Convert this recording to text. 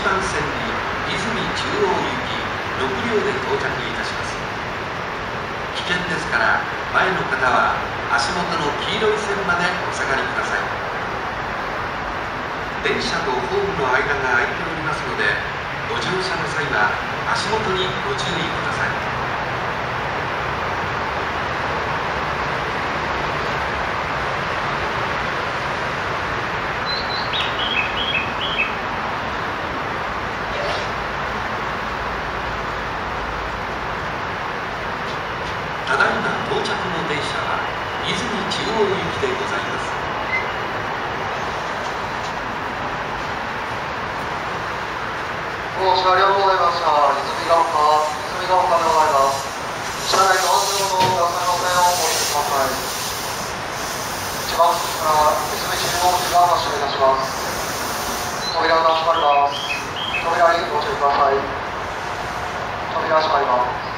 1番線に泉中央行き6両で到着いたします。危険ですから前の方は足元の黄色い線までお下がりください。電車とホームの間が空いておりますのでご乗車の際は足元にご注意くださいただいま到着の電車は泉中央行きでございます。お車両ございました泉ヶ丘泉ヶ丘でございます車内の安全のガスの線をお持ちください一番口から泉中央口が発車いたします扉が閉まります扉にご注意ください扉閉まります。